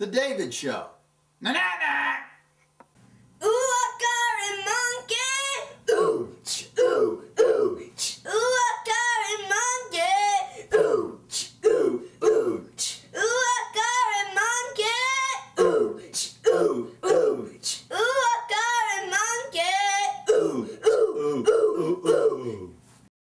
The David Show. Na na na! Ooh, I got monkey! Ooh, ooh, ooh. Ooh, I got monkey! Ooh, ooh, ooh. Ooh, I got monkey! Ooh, ooh, ooh. Ooh, I got monkey! Ooh, ooh, ooh, ooh. ooh.